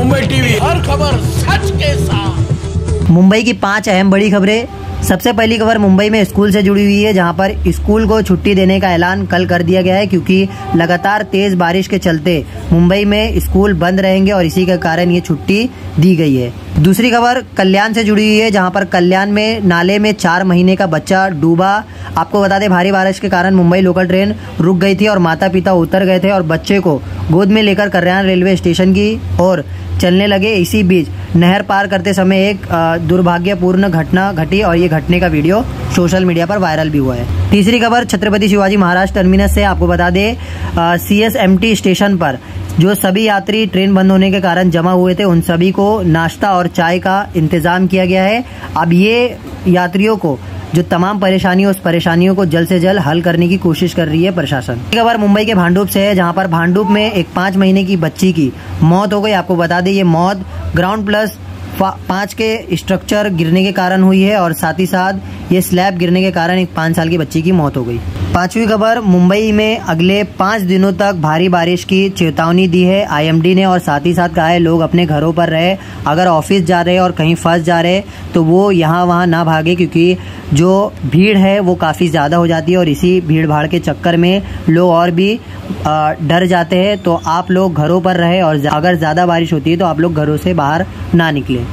Mumbai TV, हर खबर सच के साथ। मुंबई की पाँच अहम बड़ी खबरें। सबसे पहली खबर मुंबई में स्कूल से जुड़ी हुई है, जहाँ पर स्कूल को छुट्टी देने का ऐलान कल कर दिया गया है, क्योंकि लगातार तेज बारिश के चलते मुंबई में स्कूल बंद रहेंगे और इसी के कारण ये छुट्टी दी गई है। दूसरी खबर कल्याण से जुड़ी हुई है, जहाँ पर कल्याण में नाले में चार महीने का बच्चा डूबा। आपको बता दें, भारी बारिश के कारण मुंबई लोकल ट्रेन रुक गई थी और माता पिता उतर गए थे और बच्चे को गोद में लेकर कल्याण रेलवे स्टेशन की और चलने लगे इसी बीच। नहर पार करते समय एक दुर्भाग्यपूर्ण घटना घटी और ये घटने का वीडियो सोशल मीडिया पर वायरल भी हुआ है। तीसरी खबर, छत्रपति शिवाजी महाराज टर्मिनस से आपको बता दे C S M T station पर। जो सभी यात्री ट्रेन बंद होने के कारण जमा हुए थे, उन सभी को नाश्ता और चाय का इंतज़ाम किया गया है। अब ये यात्रियों को, जो तमाम परेशानियों उस परेशानियों को जल्द से जल्द हल करने की कोशिश कर रही है प्रशासन। एक बार मुंबई के भांडुप से है, जहाँ पर भांडुप में एक पाँच महीने की बच्ची की मौत हो गई। आपको बता दें, ये मौत ग्राउंड प्लस पाँच के स्ट्रक्चर गिरने के कारण हुई है और साथ ही साथ ये स्लैब गिरने के कारण एक पाँच साल की बच्ची की मौत हो गई। पांचवी खबर, मुंबई में अगले पाँच दिनों तक भारी बारिश की चेतावनी दी है। आईएमडी ने और साथ ही साथ कहा है, लोग अपने घरों पर रहे। अगर ऑफ़िस जा रहे और कहीं फंस जा रहे तो वो यहाँ वहाँ ना भागे, क्योंकि जो भीड़ है, वो काफ़ी ज़्यादा हो जाती है और इसी भीड़ भाड़ के चक्कर में लोग और भी डर जाते हैं। तो आप लोग घरों पर रहे और अगर ज़्यादा बारिश होती है तो आप लोग घरों से बाहर ना निकलें।